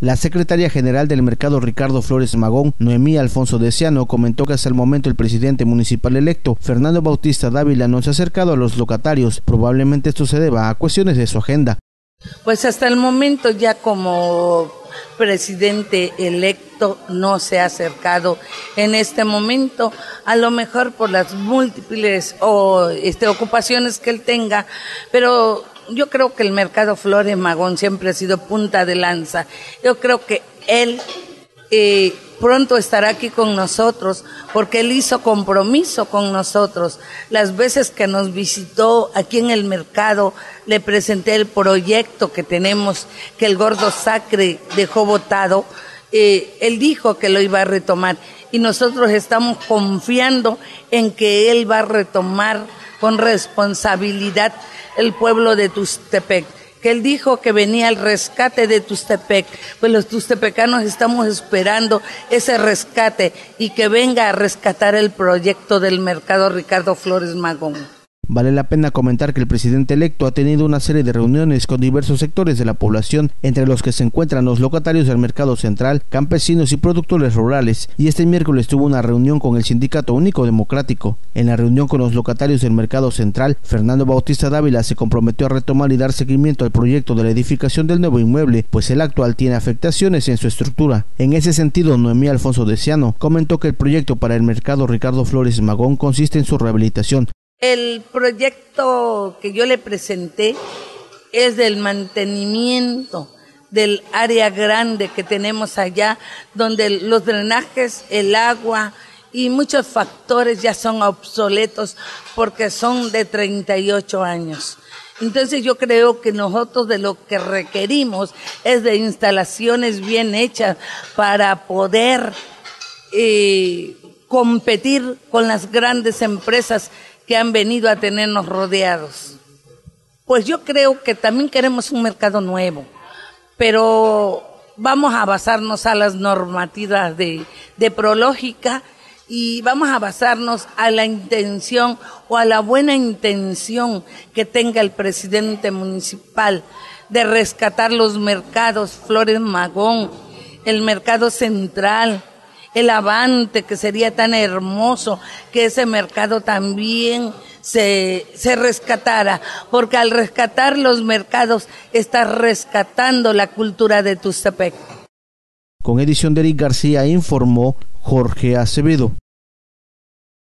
La secretaria general del mercado Ricardo Flores Magón, Noemí Alfonso Deciano, comentó que hasta el momento el presidente municipal electo, Fernando Bautista Dávila, no se ha acercado a los locatarios. Probablemente esto se deba a cuestiones de su agenda. Pues hasta el momento ya como presidente electo no se ha acercado en este momento, a lo mejor por las múltiples o este, ocupaciones que él tenga, pero yo creo que el mercado Flores Magón siempre ha sido punta de lanza. Yo creo que él eh, pronto estará aquí con nosotros porque él hizo compromiso con nosotros. Las veces que nos visitó aquí en el mercado, le presenté el proyecto que tenemos, que el gordo Sacre dejó votado. Eh, él dijo que lo iba a retomar y nosotros estamos confiando en que él va a retomar con responsabilidad el pueblo de Tustepec que él dijo que venía el rescate de Tustepec. Pues los tustepecanos estamos esperando ese rescate y que venga a rescatar el proyecto del mercado Ricardo Flores Magón. Vale la pena comentar que el presidente electo ha tenido una serie de reuniones con diversos sectores de la población, entre los que se encuentran los locatarios del mercado central, campesinos y productores rurales, y este miércoles tuvo una reunión con el Sindicato Único Democrático. En la reunión con los locatarios del mercado central, Fernando Bautista Dávila se comprometió a retomar y dar seguimiento al proyecto de la edificación del nuevo inmueble, pues el actual tiene afectaciones en su estructura. En ese sentido, Noemí Alfonso Deciano comentó que el proyecto para el mercado Ricardo Flores Magón consiste en su rehabilitación, el proyecto que yo le presenté es del mantenimiento del área grande que tenemos allá, donde los drenajes, el agua y muchos factores ya son obsoletos porque son de 38 años. Entonces yo creo que nosotros de lo que requerimos es de instalaciones bien hechas para poder eh, competir con las grandes empresas que han venido a tenernos rodeados. Pues yo creo que también queremos un mercado nuevo, pero vamos a basarnos a las normativas de, de prológica y vamos a basarnos a la intención o a la buena intención que tenga el presidente municipal de rescatar los mercados Flores Magón, el mercado central, el avante que sería tan hermoso que ese mercado también se, se rescatara, porque al rescatar los mercados estás rescatando la cultura de Tustepec. Con edición de Eric García informó Jorge Acevedo.